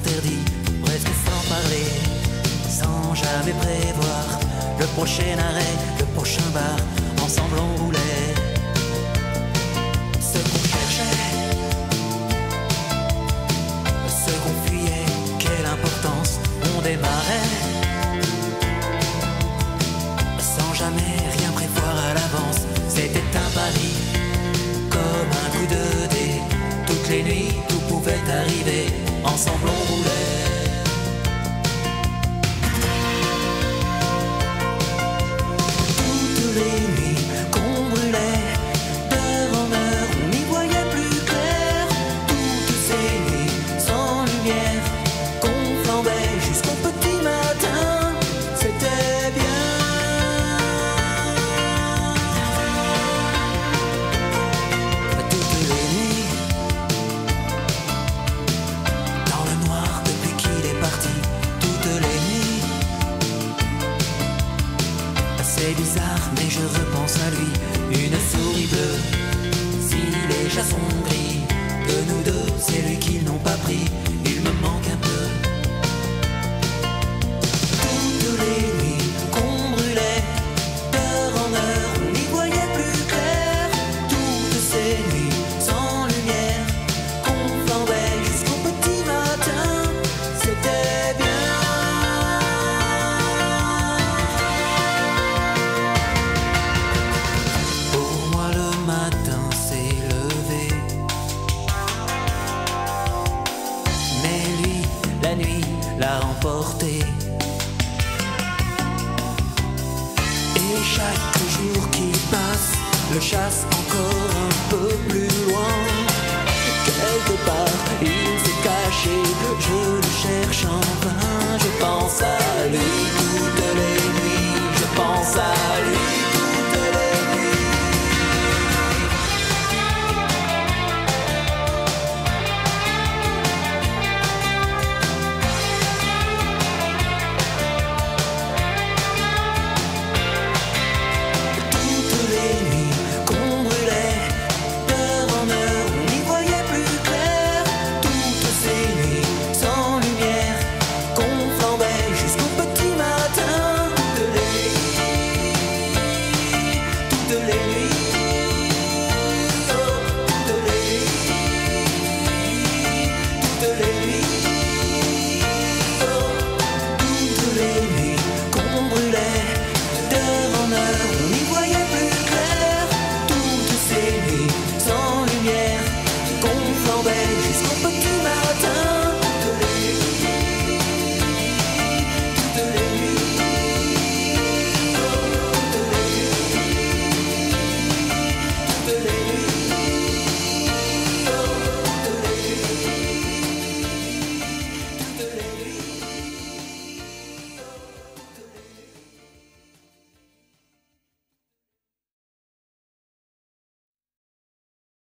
interdits, presque sans parler, sans jamais prévoir le prochain arrêt, le prochain bar. Ensemble on roulait. Ce qu'on cherchait, ce qu'on fuyait, quelle importance on démarrait. Sans jamais rien prévoir à l'avance, c'était un pari, comme un coup de dé. Toutes les nuits, tout pouvait arriver, ensemble on roulait. Mais je repense à lui. Une souris bleue, si les chats gris, de nous deux, c'est lui qu'ils n'ont Et chaque jour qui passe le chasse encore Toutes les nuits, toutes les nuits, toutes les nuits, oh, toutes les nuits qu'on brûlait de heure en heure.